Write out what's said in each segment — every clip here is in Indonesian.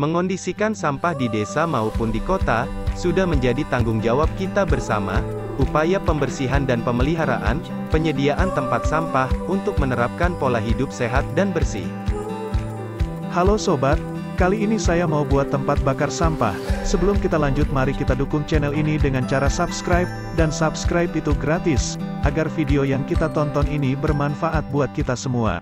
Mengondisikan sampah di desa maupun di kota, sudah menjadi tanggung jawab kita bersama, upaya pembersihan dan pemeliharaan, penyediaan tempat sampah, untuk menerapkan pola hidup sehat dan bersih. Halo sobat, kali ini saya mau buat tempat bakar sampah. Sebelum kita lanjut mari kita dukung channel ini dengan cara subscribe, dan subscribe itu gratis, agar video yang kita tonton ini bermanfaat buat kita semua.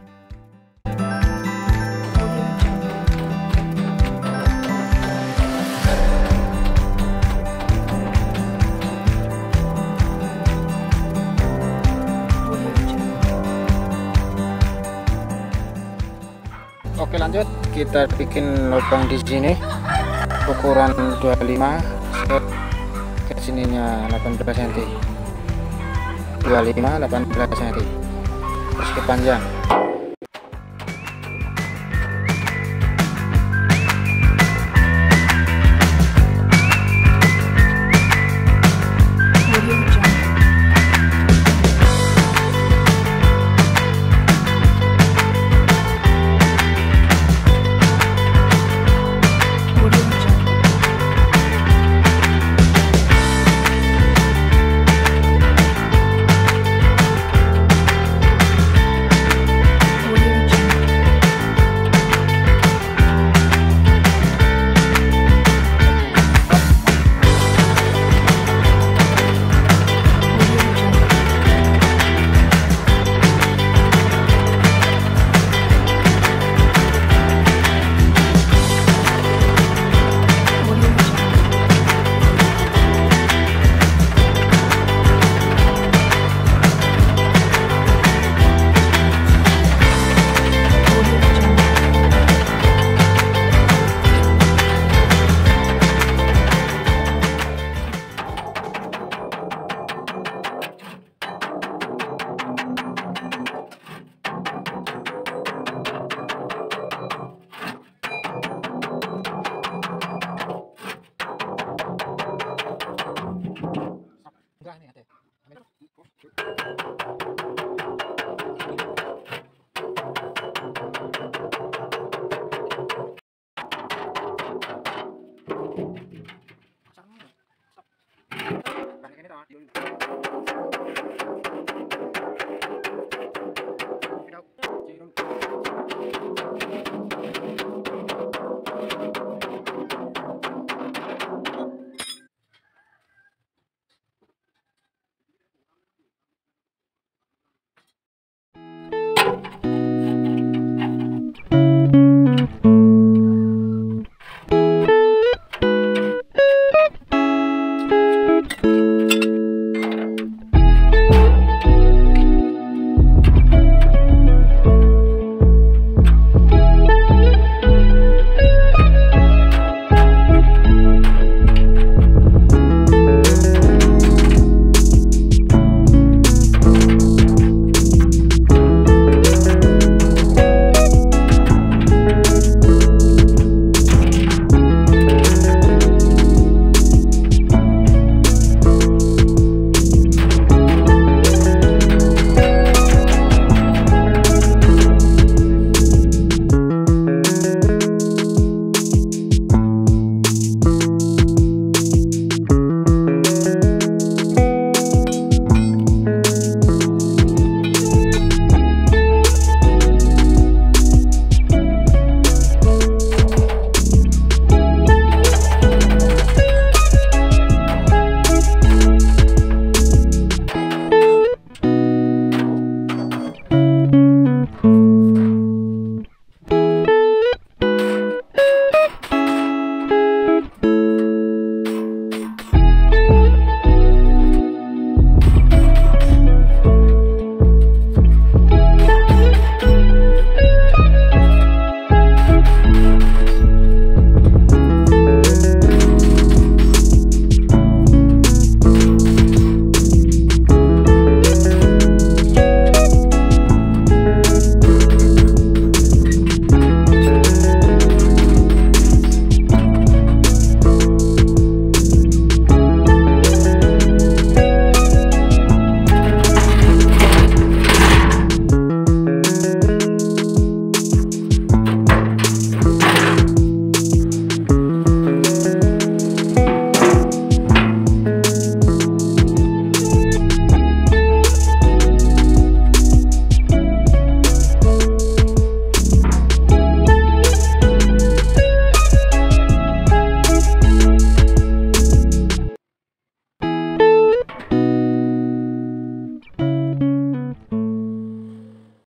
Oke lanjut. Kita bikin lubang di sini. Ukuran 25 ke sininya 18 cm 25 18 cm terus ke panjang